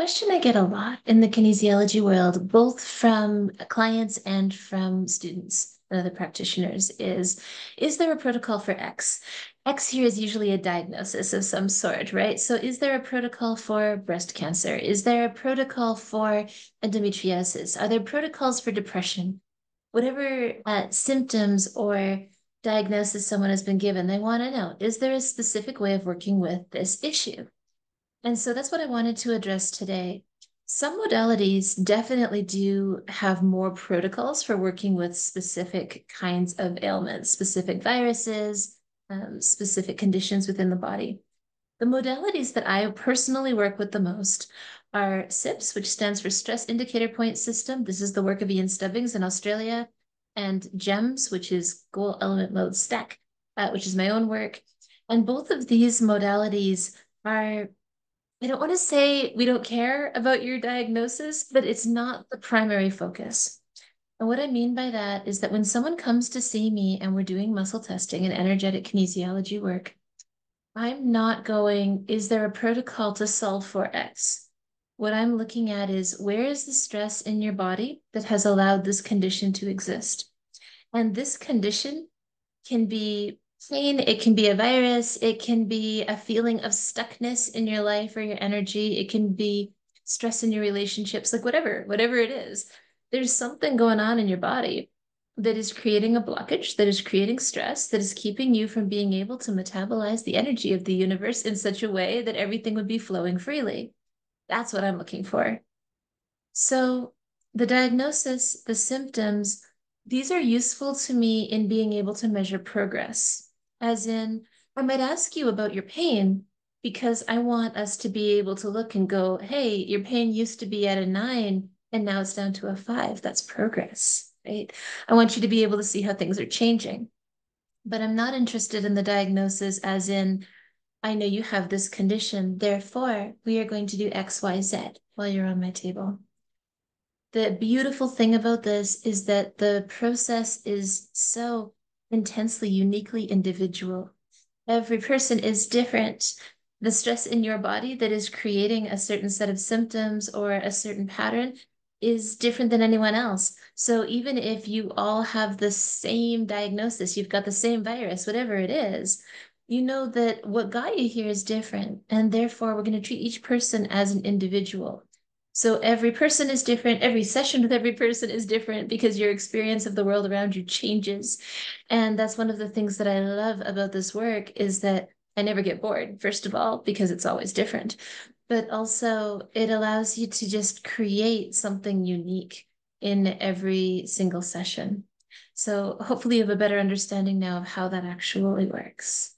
Question I get a lot in the kinesiology world, both from clients and from students and other practitioners, is Is there a protocol for X? X here is usually a diagnosis of some sort, right? So, is there a protocol for breast cancer? Is there a protocol for endometriosis? Are there protocols for depression? Whatever uh, symptoms or diagnosis someone has been given, they want to know is there a specific way of working with this issue? And so that's what I wanted to address today. Some modalities definitely do have more protocols for working with specific kinds of ailments, specific viruses, um, specific conditions within the body. The modalities that I personally work with the most are SIPS, which stands for Stress Indicator Point System. This is the work of Ian Stubbings in Australia, and GEMS, which is Goal Element Mode Stack, uh, which is my own work. And both of these modalities are I don't want to say we don't care about your diagnosis, but it's not the primary focus. And what I mean by that is that when someone comes to see me and we're doing muscle testing and energetic kinesiology work, I'm not going, is there a protocol to solve for X? What I'm looking at is where is the stress in your body that has allowed this condition to exist? And this condition can be pain, it can be a virus, it can be a feeling of stuckness in your life or your energy, it can be stress in your relationships, like whatever, whatever it is. There's something going on in your body that is creating a blockage, that is creating stress, that is keeping you from being able to metabolize the energy of the universe in such a way that everything would be flowing freely. That's what I'm looking for. So, the diagnosis, the symptoms, these are useful to me in being able to measure progress as in, I might ask you about your pain because I want us to be able to look and go, hey, your pain used to be at a nine and now it's down to a five. That's progress, right? I want you to be able to see how things are changing. But I'm not interested in the diagnosis as in, I know you have this condition, therefore we are going to do X, Y, Z while you're on my table. The beautiful thing about this is that the process is so intensely, uniquely individual. Every person is different. The stress in your body that is creating a certain set of symptoms or a certain pattern is different than anyone else. So even if you all have the same diagnosis, you've got the same virus, whatever it is, you know that what got you here is different. And therefore, we're going to treat each person as an individual. So every person is different. Every session with every person is different because your experience of the world around you changes. And that's one of the things that I love about this work is that I never get bored, first of all, because it's always different. But also, it allows you to just create something unique in every single session. So hopefully, you have a better understanding now of how that actually works.